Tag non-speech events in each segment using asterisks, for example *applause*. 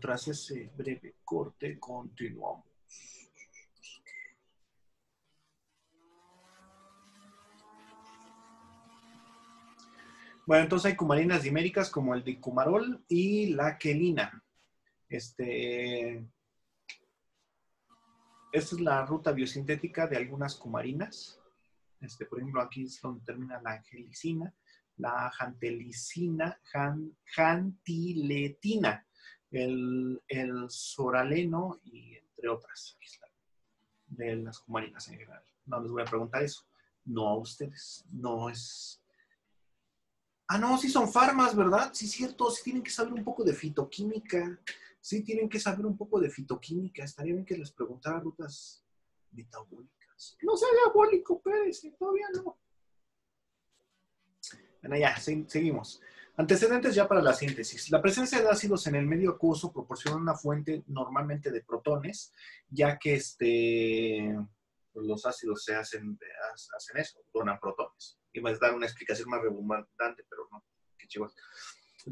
tras ese breve corte, continuamos. Bueno, entonces hay cumarinas diméricas como el dicumarol y la quelina. Este, esta es la ruta biosintética de algunas cumarinas. Este, por ejemplo, aquí es donde termina la angelicina, la jantelicina, jantiletina, el, el soraleno y entre otras. de las cumarinas en general. No les voy a preguntar eso. No a ustedes. No es Ah, no, sí son farmas, ¿verdad? Sí, cierto, sí tienen que saber un poco de fitoquímica. Sí tienen que saber un poco de fitoquímica. Estaría bien que les preguntara rutas metabólicas. No sea diabólico, Pérez, todavía no. Bueno, ya, seguimos. Antecedentes ya para la síntesis. La presencia de ácidos en el medio acuoso proporciona una fuente normalmente de protones, ya que este, pues, los ácidos se hacen, hacen eso, donan protones iba a dar una explicación más redundante, pero no, qué chivas.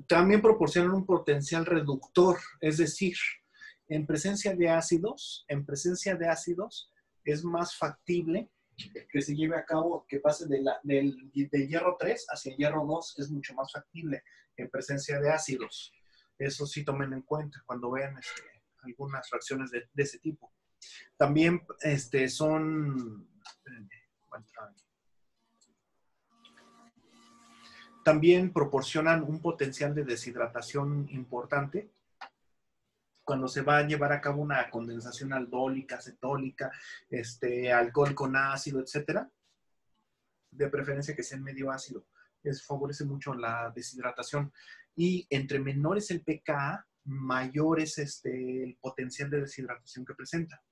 También proporcionan un potencial reductor, es decir, en presencia de ácidos, en presencia de ácidos es más factible que se lleve a cabo, que pase de la, del, hierro 3 hacia el hierro 2, es mucho más factible en presencia de ácidos. Eso sí tomen en cuenta cuando vean este, algunas reacciones de, ese tipo. También este, son... También proporcionan un potencial de deshidratación importante cuando se va a llevar a cabo una condensación aldólica, cetólica, este, alcohol con ácido, etcétera, de preferencia que sea en medio ácido. Eso favorece mucho la deshidratación. Y entre menores el pKa, mayor es este, el potencial de deshidratación que presenta.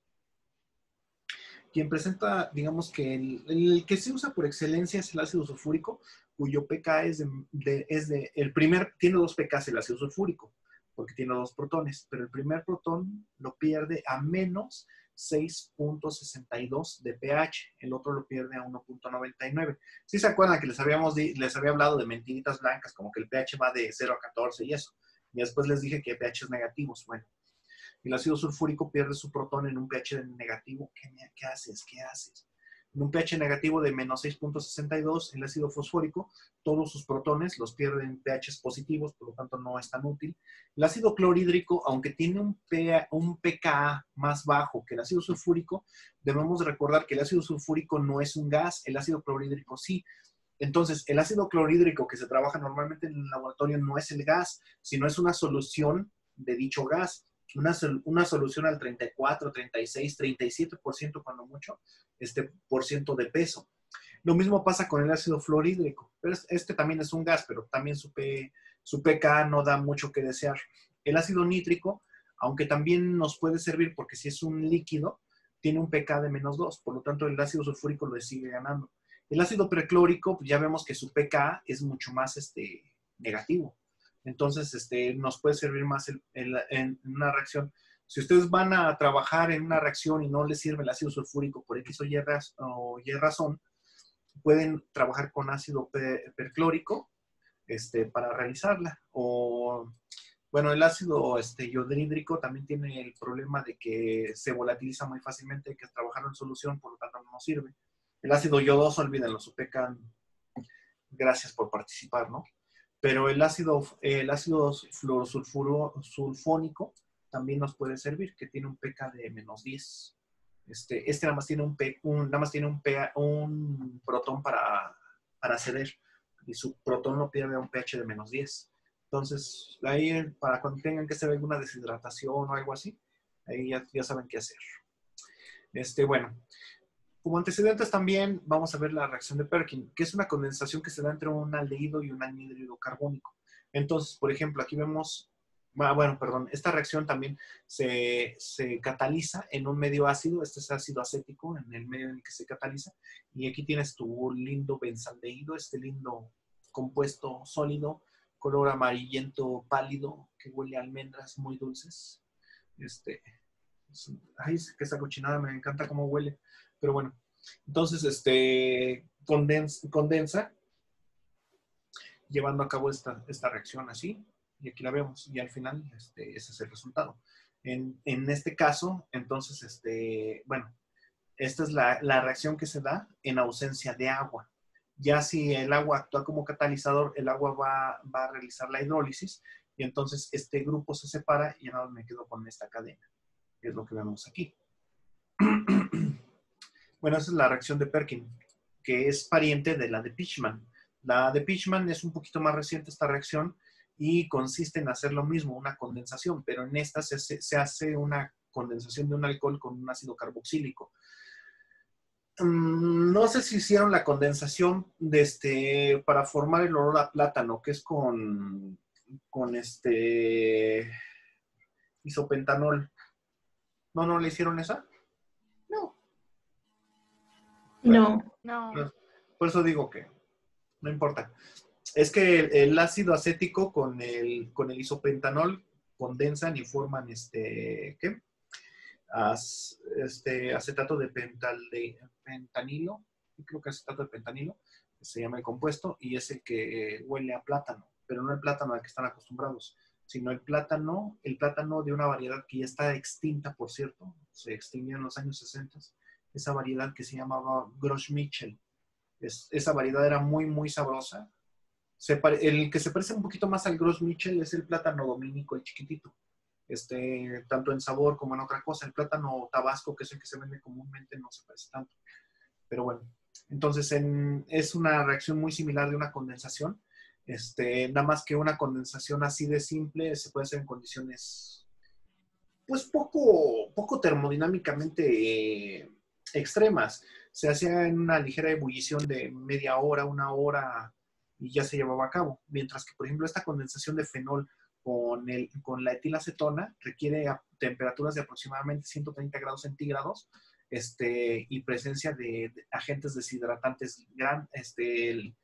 Quien presenta, digamos que el, que se usa por excelencia es el ácido sulfúrico, cuyo pK es de, es de, el primer, tiene dos pKs el ácido sulfúrico, porque tiene dos protones, pero el primer protón lo pierde a menos 6.62 de pH, el otro lo pierde a 1.99. Si se acuerdan que les, habíamos les había hablado de mentiritas blancas, como que el pH va de 0 a 14 y eso. Y después les dije que pH es negativos. Bueno, el ácido sulfúrico pierde su protón en un pH negativo. ¿Qué, qué haces? ¿Qué haces? En un pH negativo de menos 6.62, el ácido fosfórico, todos sus protones los pierden en pHs positivos, por lo tanto no es tan útil. El ácido clorhídrico, aunque tiene un, un pKa más bajo que el ácido sulfúrico, debemos recordar que el ácido sulfúrico no es un gas, el ácido clorhídrico sí. Entonces, el ácido clorhídrico que se trabaja normalmente en el laboratorio no es el gas, sino es una solución de dicho gas una, solución al 34, 36, 37% cuando mucho, este por ciento de peso. Lo mismo pasa con el ácido fluorhídrico. Este también es un gas, pero también su, P, su pK no da mucho que desear. El ácido nítrico, aunque también nos puede servir porque si es un líquido, tiene un pK de menos 2, por lo tanto el ácido sulfúrico lo sigue ganando. El ácido perclórico, ya vemos que su pK es mucho más este, negativo. Entonces, este, nos puede servir más en una reacción. Si ustedes van a trabajar en una reacción y no les sirve el ácido sulfúrico por X o Y, o razón, pueden trabajar con ácido perclórico este, para realizarla. O, bueno, el ácido este, también tiene el problema de que se volatiliza muy fácilmente, hay que trabajar en solución, por lo tanto no sirve. El ácido yodoso, olvídenlo, su pecan. Gracias por participar, ¿no? Pero el ácido, el ácido fluorosulfónico también nos puede servir, que tiene un pK de menos 10. Este, este nada más tiene un, nada más tiene un, un protón para, para ceder y su protón no pierde un pH de menos 10. Entonces, ahí para cuando tengan que hacer alguna deshidratación o algo así, ahí ya, ya saben qué hacer. Este, bueno, como antecedentes también vamos a ver la reacción de Perkin, que es una condensación que se da entre un aldehído y un anhídrido carbónico. Entonces, por ejemplo, aquí vemos, ah, bueno, perdón, esta reacción también se, cataliza en un medio ácido, este es ácido acético en el medio en el que se cataliza, y aquí tienes tu lindo benzaldehído, este lindo compuesto sólido, color amarillento pálido, que huele a almendras muy dulces. Este, ay, que esa cochinada me encanta cómo huele. Pero bueno, entonces este, condensa, llevando a cabo esta, esta reacción así. y aquí la vemos, y al final este, ese es el resultado. En, en, este caso, entonces, este, bueno, esta es la, la, reacción que se da en ausencia de agua. Ya si el agua actúa como catalizador, el agua va, va a realizar la hidrólisis y entonces este grupo se separa y ahora me quedo con esta cadena, que es lo que vemos aquí. Bueno, esa es la reacción de Perkin, que es pariente de la de Pitchman. La de Pitchman es un poquito más reciente esta reacción y consiste en hacer lo mismo, una condensación, pero en esta se, hace una condensación de un alcohol con un ácido carboxílico. Mm, no sé si hicieron la condensación de este, para formar el olor a plátano, que es con, con este isopentanol. ¿No, no le hicieron esa? No. no. No. Por eso digo que no importa. Es que el, ácido acético con el, con el isopentanol condensan y forman este, ¿qué? este acetato de, pental, de pentanilo, creo que acetato de pentanilo, se llama el compuesto, y es el que huele a plátano, pero no el plátano al que están acostumbrados, sino el plátano, el plátano de una variedad que ya está extinta, por cierto, se extinguió en los años 60, esa variedad que se llamaba Grosch Mitchell. esa variedad era muy, muy sabrosa. el que se parece un poquito más al Grosch Mitchell es el plátano dominico, el chiquitito este, tanto en sabor como en otra cosa. El plátano tabasco, que es el que se vende comúnmente, no se parece tanto. Pero bueno, entonces es una reacción muy similar de una condensación. Este, nada más que una condensación así de simple se puede hacer en condiciones, pues poco, poco termodinámicamente eh, extremas. Se hacía en una ligera ebullición de media hora, una hora y ya se llevaba a cabo. Mientras que, por ejemplo, esta condensación de fenol con, el, con la etilacetona requiere temperaturas de aproximadamente 130 grados centígrados este, y presencia de, agentes deshidratantes gran, este,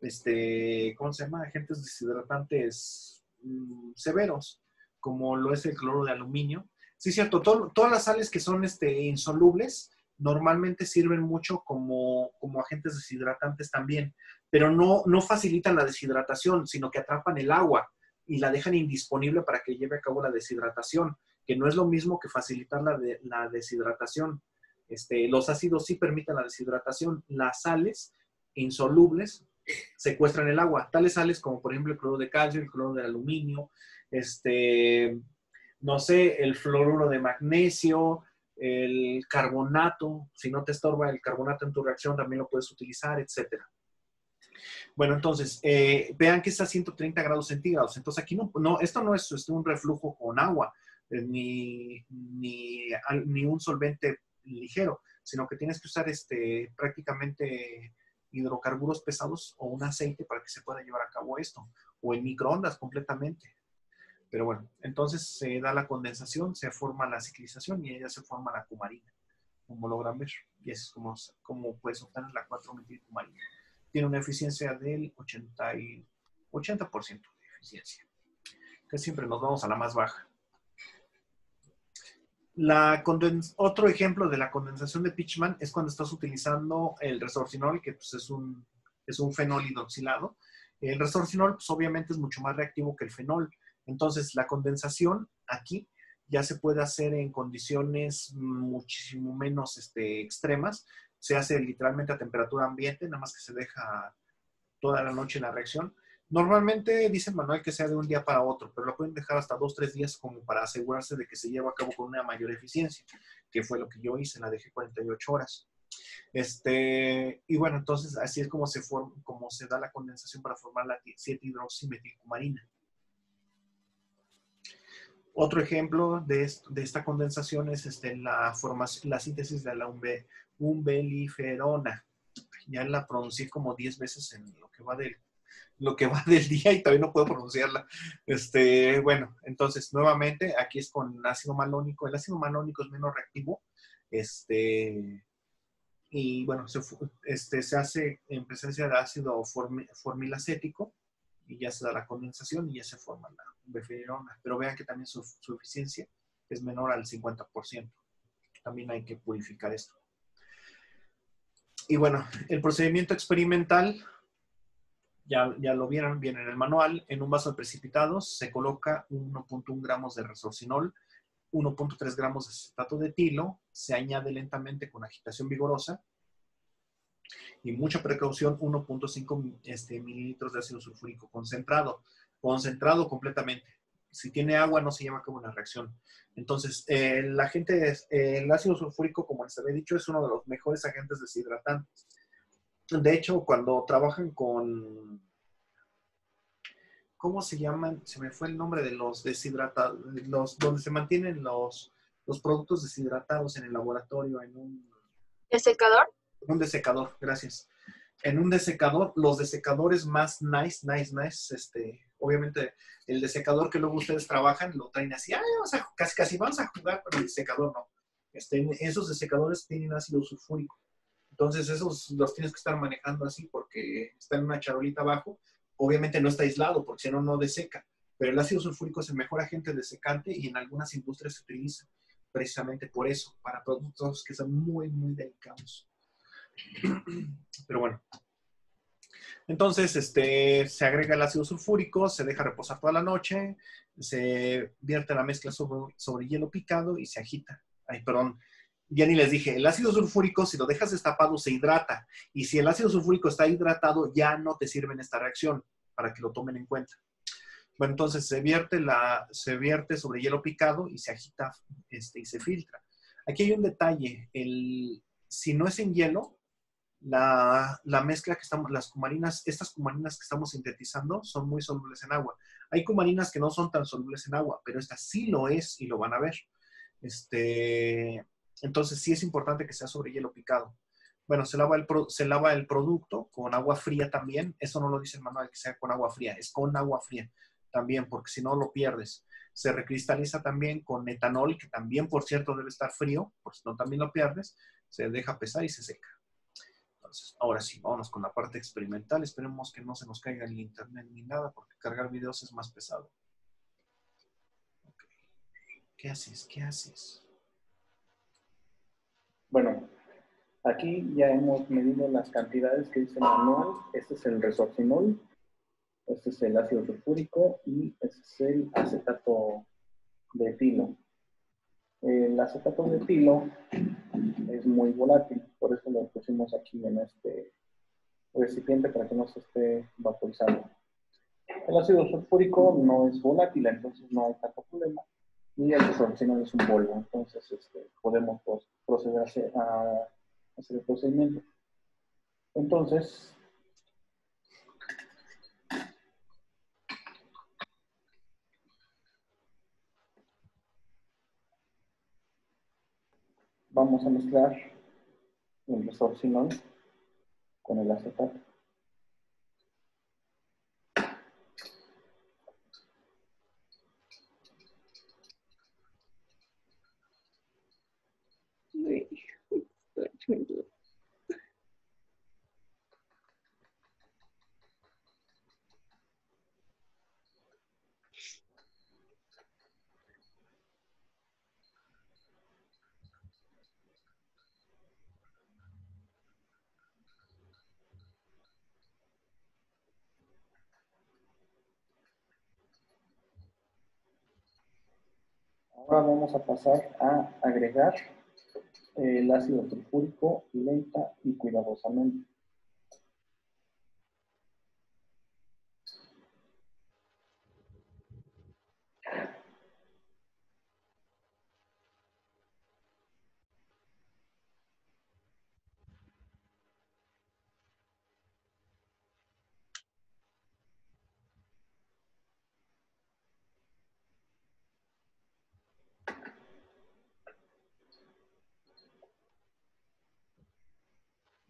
este, ¿cómo se llama? Agentes deshidratantes mm, severos, como lo es el cloro de aluminio. Sí, cierto, todas las sales que son este, insolubles normalmente sirven mucho como, como agentes deshidratantes también, pero no, no facilitan la deshidratación, sino que atrapan el agua y la dejan indisponible para que lleve a cabo la deshidratación, que no es lo mismo que facilitar la, de, la deshidratación. Este, los ácidos sí permiten la deshidratación. Las sales insolubles secuestran el agua. Tales sales como por ejemplo el cloro de calcio, el cloro de aluminio, este, no sé, el fluoruro de magnesio, el carbonato. Si no te estorba el carbonato en tu reacción, también lo puedes utilizar, etcétera. Bueno, entonces, eh, vean que está a 130 grados centígrados. Entonces, aquí no, no esto no es, un reflujo con agua, eh, ni, ni, un solvente ligero, sino que tienes que usar este, prácticamente hidrocarburos pesados o un aceite para que se pueda llevar a cabo esto, o en microondas completamente. Pero bueno, entonces se da la condensación, se forma la ciclización y ella se forma la cumarina, como logran ver. Y es como, como puedes obtener la 4-metilcumarina tiene una eficiencia del 80, y, 80% de eficiencia, que siempre nos vamos a la más baja. La otro ejemplo de la condensación de Pitchman es cuando estás utilizando el resorcinol, que pues, es, un, es un fenol hidroxilado. El resorcinol, pues, obviamente, es mucho más reactivo que el fenol. Entonces, la condensación aquí ya se puede hacer en condiciones muchísimo menos este, extremas, se hace literalmente a temperatura ambiente, nada más que se deja toda la noche la reacción. Normalmente dicen Manuel que sea de un día para otro, pero lo pueden dejar hasta dos, tres días como para asegurarse de que se lleva a cabo con una mayor eficiencia, que fue lo que yo hice, la dejé 48 horas. Este, y bueno, entonces así es como se, se da la condensación para formar la 7-hidroximetilcumarina. Otro ejemplo de, de, esta condensación es este, la, la síntesis de la umbeliferona. Ya la pronuncié como 10 veces en lo que va del lo que va del día y también no puedo pronunciarla. Este, bueno, entonces nuevamente aquí es con ácido malónico. El ácido malónico es menos reactivo. Este, y bueno, se, este, se hace en presencia de ácido formilacético y ya se da la condensación y ya se forma la beferona. Pero vean que también su, su eficiencia es menor al 50%. También hay que purificar esto. Y bueno, el procedimiento experimental, ya, ya lo vieron bien en el manual, en un vaso de precipitados se coloca 1.1 gramos de resorcinol, 1.3 gramos de acetato de etilo, se añade lentamente con agitación vigorosa y mucha precaución, 1.5 este, mililitros de ácido sulfúrico concentrado, concentrado completamente. Si tiene agua no se llama como una reacción. Entonces, eh, la gente, el ácido sulfúrico, como les había dicho, es uno de los mejores agentes deshidratantes. De hecho, cuando trabajan con, ¿cómo se llaman? Se me fue el nombre de los deshidratados, los, donde se mantienen los, los productos deshidratados en el laboratorio, en un... ¿Desecador? Un desecador, gracias. En un desecador, los desecadores más nice, nice, nice, este, obviamente el desecador que luego ustedes trabajan lo traen así, vamos a, casi, casi vamos a jugar con el desecador, no. Este, esos desecadores tienen ácido sulfúrico. Entonces, esos los tienes que estar manejando así porque está en una charolita abajo. Obviamente no está aislado porque si no, no deseca. Pero el ácido sulfúrico es el mejor agente desecante y en algunas industrias se utiliza precisamente por eso, para productos que son muy, muy delicados. *clears throat* Pero bueno. Entonces, este, se agrega el ácido sulfúrico, se deja reposar toda la noche, se vierte la mezcla sobre, sobre hielo picado y se agita. Ay, perdón, ya ni les dije, el ácido sulfúrico, si lo dejas destapado, se hidrata. Y si el ácido sulfúrico está hidratado, ya no te sirve en esta reacción, para que lo tomen en cuenta. Bueno, entonces se vierte, la, se vierte sobre hielo picado y se agita este, y se filtra. Aquí hay un detalle. El, si no es en hielo, la, la, mezcla que estamos, las cumarinas, estas cumarinas que estamos sintetizando son muy solubles en agua. Hay cumarinas que no son tan solubles en agua, pero esta sí lo es y lo van a ver. Este, entonces sí es importante que sea sobre hielo picado. Bueno, se lava, el se lava el producto con agua fría también. Eso no lo dice el manual que sea con agua fría, es con agua fría también, porque si no lo pierdes. Se recristaliza también con etanol, que también, por cierto, debe estar frío, por si no también lo pierdes. Se deja pesar y se seca. Entonces, ahora sí, vámonos con la parte experimental. Esperemos que no se nos caiga el internet ni nada, porque cargar videos es más pesado. ¿Qué haces? ¿Qué haces? Bueno, aquí ya hemos medido las cantidades que dice el manual. Este es el resorcinol, este es el ácido sulfúrico y este es el acetato de etilo. El acetato de etilo es muy volátil, por eso lo pusimos aquí en este recipiente para que no se esté vaporizando. El ácido sulfúrico no es volátil, entonces no hay tanto problema y el no es un polvo. Entonces este, podemos proceder a hacer el procedimiento. Entonces, vamos a mezclar el resorcinol con el acetato. Ahora vamos a pasar a agregar el ácido sulfúrico lenta y cuidadosamente.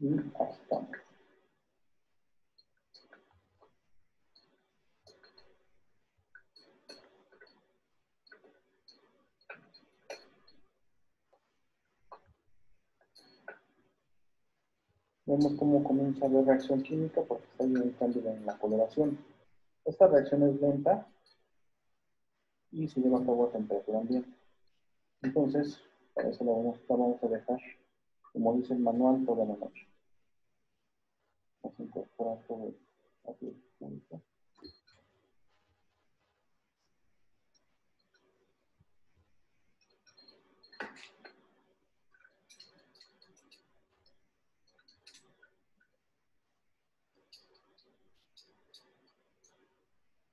Vemos cómo comienza la reacción química porque está hay un cambio en la coloración. Esta reacción es lenta y se lleva a cabo a temperatura ambiente. Entonces, para eso la vamos, vamos a dejar, como dice el manual, toda la noche.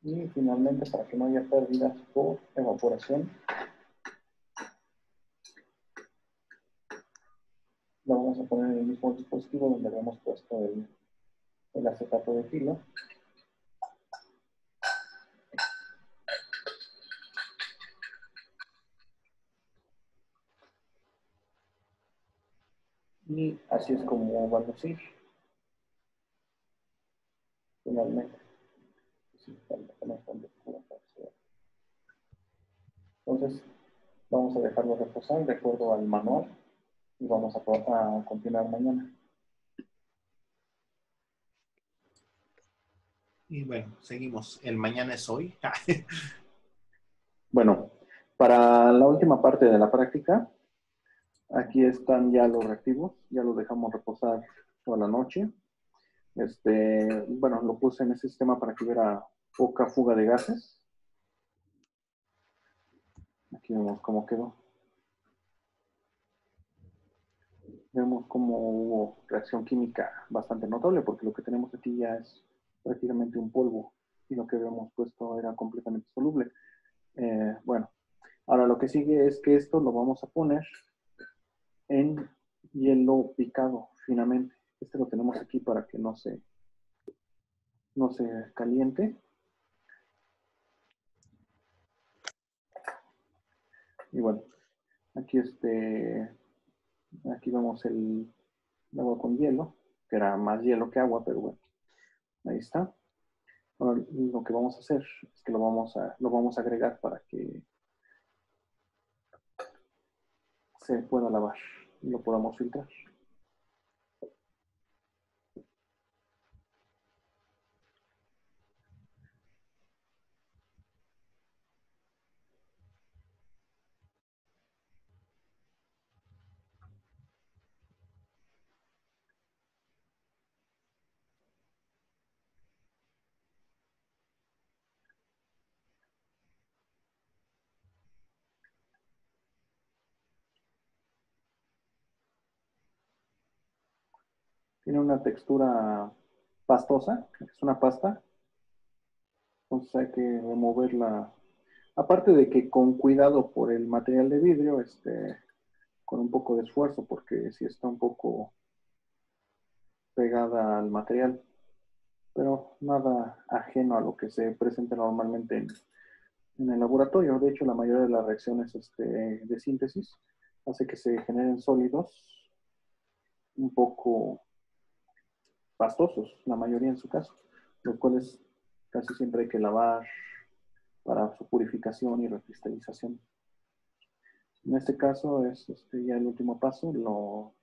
Y finalmente, para que no haya pérdidas por evaporación, lo vamos a poner en el mismo dispositivo donde habíamos puesto el, el acetato de filo. Y así es como va a lucir. Finalmente. Entonces, vamos a dejarlo reposar de acuerdo al manual y vamos a, a continuar mañana. Y bueno, seguimos. El mañana es hoy. *laughs* bueno, para la última parte de la práctica, aquí están ya los reactivos, ya los dejamos reposar toda la noche. Este, bueno, lo puse en ese sistema para que hubiera poca fuga de gases. Aquí vemos cómo quedó. Vemos cómo hubo reacción química bastante notable, porque lo que tenemos aquí ya es prácticamente un polvo y lo que habíamos puesto era completamente soluble. Eh, bueno, ahora lo que sigue es que esto lo vamos a poner en hielo picado finamente. Este lo tenemos aquí para que no se, no se caliente. Y bueno, aquí este, aquí vemos el, agua con hielo, que era más hielo que agua, pero bueno, ahí está. Ahora lo que vamos a hacer es que lo vamos a, lo vamos a agregar para que se pueda lavar y lo podamos filtrar. Tiene una textura pastosa, es una pasta. Entonces hay que removerla. Aparte de que con cuidado por el material de vidrio, este, con un poco de esfuerzo, porque si está un poco pegada al material. Pero nada ajeno a lo que se presenta normalmente en, en el laboratorio. De hecho, la mayoría de las reacciones este, de síntesis hace que se generen sólidos un poco pastosos, la mayoría en su caso, los cuales casi siempre hay que lavar para su purificación y recristalización. En este caso es este, ya el último paso, lo,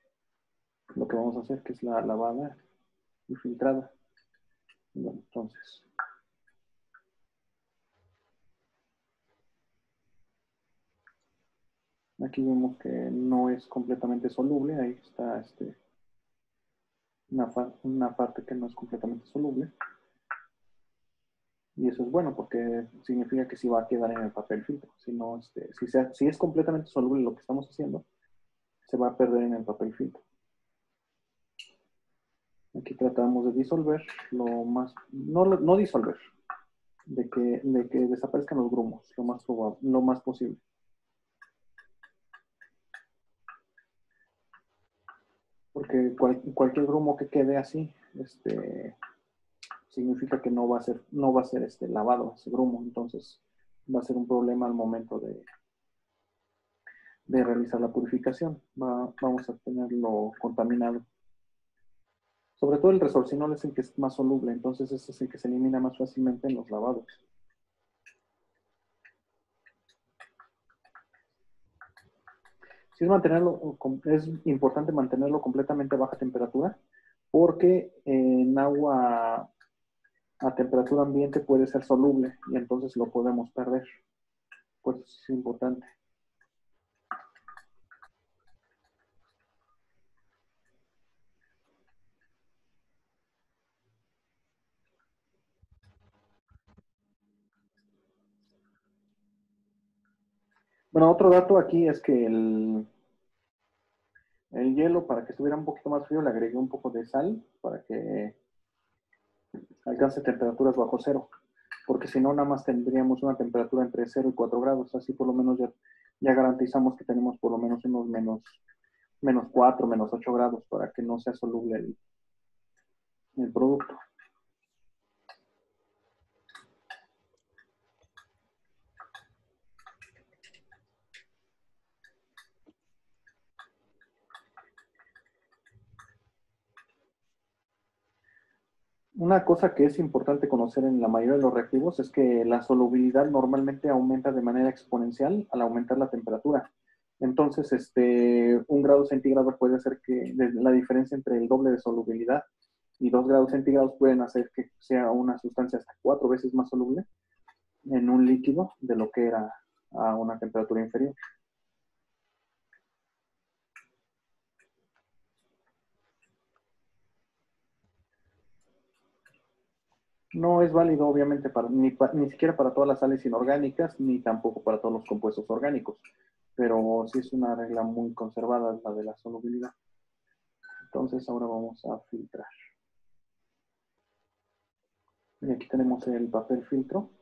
lo que vamos a hacer, que es la lavada y filtrada. Bueno, entonces, aquí vemos que no es completamente soluble, ahí está este, una, parte que no es completamente soluble. Y eso es bueno porque significa que sí va a quedar en el papel filtro. Si, no, este, si, sea, si es completamente soluble lo que estamos haciendo, se va a perder en el papel filtro. Aquí tratamos de disolver lo más, no, no disolver, de que, de que desaparezcan los grumos lo más, lo más posible. Porque cualquier grumo que quede así, este, significa que no va a ser, no va a ser este, lavado ese grumo, entonces va a ser un problema al momento de, de realizar la purificación. vamos a tenerlo contaminado. Sobre todo el resorcinol es el que es más soluble, entonces ese es el que se elimina más fácilmente en los lavados. Es, mantenerlo, es importante mantenerlo completamente a baja temperatura porque en agua a temperatura ambiente puede ser soluble y entonces lo podemos perder. Pues es importante. Bueno, otro dato aquí es que el, el hielo, para que estuviera un poquito más frío, le agregué un poco de sal para que alcance temperaturas bajo cero. Porque si no, nada más tendríamos una temperatura entre 0 y 4 grados. Así por lo menos ya, ya garantizamos que tenemos por lo menos unos menos, menos 4, menos 8 grados para que no sea soluble el, el producto. Una cosa que es importante conocer en la mayoría de los reactivos es que la solubilidad normalmente aumenta de manera exponencial al aumentar la temperatura. Entonces, este, un grado centígrado puede hacer que la diferencia entre el doble de solubilidad y dos grados centígrados pueden hacer que sea una sustancia hasta cuatro veces más soluble en un líquido de lo que era a una temperatura inferior. No es válido, obviamente, para, ni, ni siquiera para todas las sales inorgánicas, ni tampoco para todos los compuestos orgánicos. Pero sí es una regla muy conservada la de la solubilidad. Entonces ahora vamos a filtrar. Y aquí tenemos el papel filtro,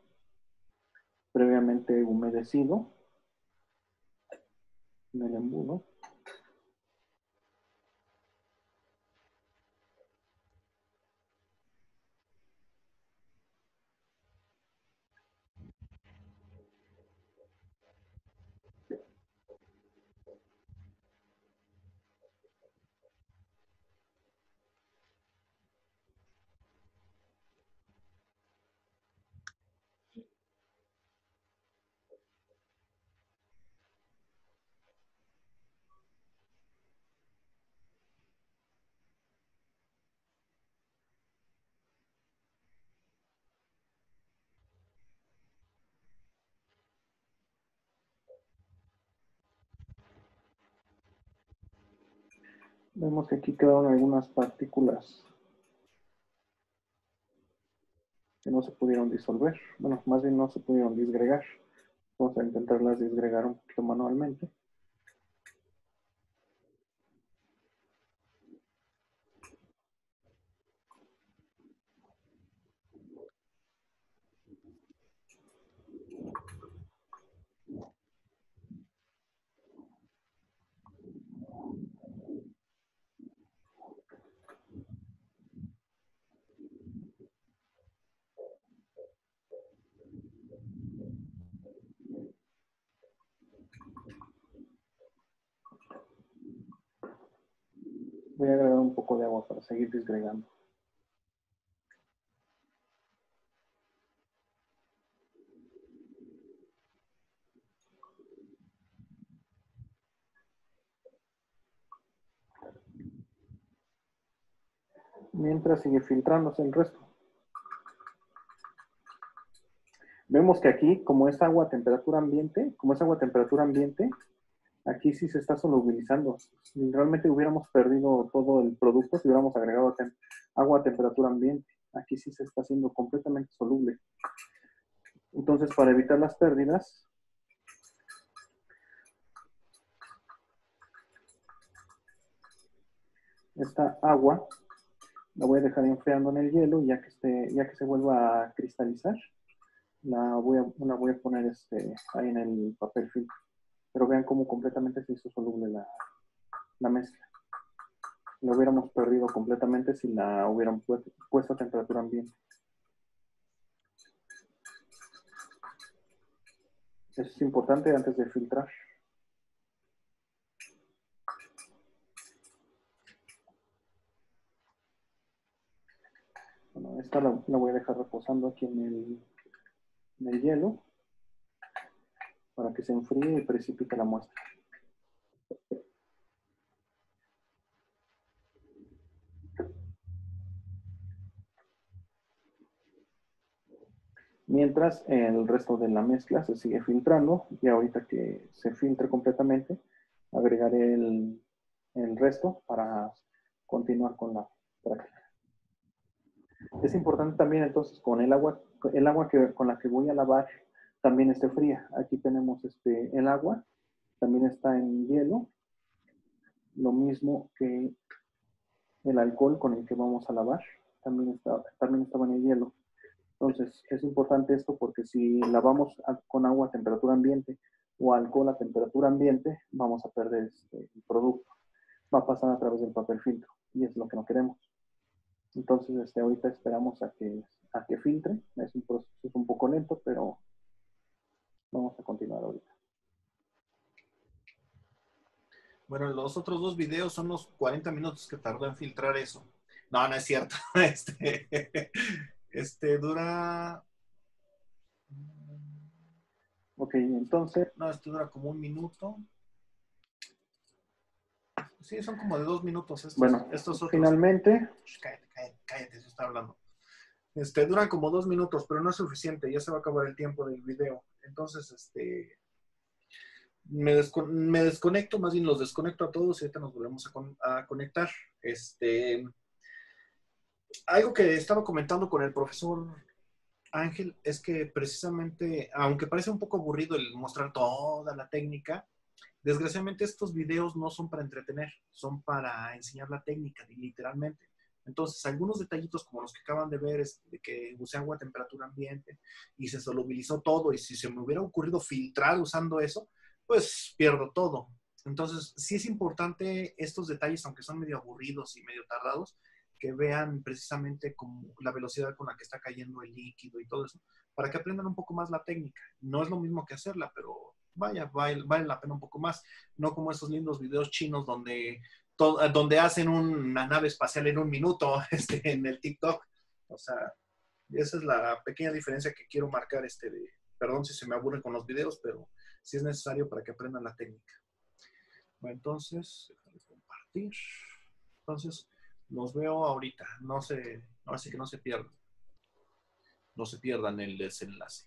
previamente humedecido en el embudo. Vemos que aquí quedaron algunas partículas que no se pudieron disolver. Bueno, más bien no se pudieron disgregar. Vamos a intentarlas disgregar un poquito manualmente. Voy a agregar un poco de agua para seguir disgregando. Mientras sigue filtrándose el resto. Vemos que aquí, como es agua a temperatura ambiente, como es agua a temperatura ambiente, aquí sí se está solubilizando. Realmente hubiéramos perdido todo el producto si hubiéramos agregado agua a temperatura ambiente. Aquí sí se está haciendo completamente soluble. Entonces, para evitar las pérdidas, esta agua la voy a dejar enfriando en el hielo ya que, esté, ya que se vuelva a cristalizar. La voy a, la voy a poner este, ahí en el papel filtro. Pero vean cómo completamente se hizo soluble la, la mezcla. Lo hubiéramos perdido completamente si la hubieran puesto, a temperatura ambiente. Eso es importante antes de filtrar. Bueno, esta la, voy a dejar reposando aquí en el, en el hielo para que se enfríe y precipite la muestra. Mientras el resto de la mezcla se sigue filtrando y ahorita que se filtre completamente, agregaré el, el resto para continuar con la práctica. Es importante también entonces con el agua, el agua que, con la que voy a lavar también esté fría. Aquí tenemos este, el agua, también está en hielo, lo mismo que el alcohol con el que vamos a lavar, también, está, también estaba en el hielo. Entonces, es importante esto porque si lavamos con agua a temperatura ambiente o alcohol a temperatura ambiente, vamos a perder este, el producto. Va a pasar a través del papel filtro y es lo que no queremos. Entonces, este, ahorita esperamos a que, a que filtre. Es un proceso un poco lento, pero vamos a continuar ahorita. Bueno, los otros dos videos son los 40 minutos que tardó en filtrar eso. No, no es cierto. *laughs* Este, este dura. Ok, entonces. No, este dura como un minuto. Sí, son como de dos minutos estos. Bueno, estos finalmente. Cállate, cállate, cállate, se está hablando. Este, duran como dos minutos, pero no es suficiente, ya se va a acabar el tiempo del video. Entonces, este, me, desconecto, más bien los desconecto a todos y ahorita nos volvemos a, conectar. Este, algo que estaba comentando con el profesor Ángel es que precisamente, aunque parece un poco aburrido el mostrar toda la técnica, desgraciadamente estos videos no son para entretener, son para enseñar la técnica, literalmente. Entonces, algunos detallitos como los que acaban de ver, es de que usé agua a temperatura ambiente y se solubilizó todo, y si se me hubiera ocurrido filtrar usando eso, pues pierdo todo. Entonces, sí es importante estos detalles, aunque son medio aburridos y medio tardados, que vean precisamente la velocidad con la que está cayendo el líquido y todo eso, para que aprendan un poco más la técnica. No es lo mismo que hacerla, pero vaya, vale, la pena un poco más. No como esos lindos videos chinos donde, donde hacen una nave espacial en un minuto *laughs* este, en el TikTok. O sea, esa es la pequeña diferencia que quiero marcar. Este de, perdón si se me aburre con los videos, pero si es necesario para que aprendan la técnica. Bueno, entonces, compartir. Entonces, los veo ahorita. No se, ahora sí que no se pierdan. No se pierdan el desenlace.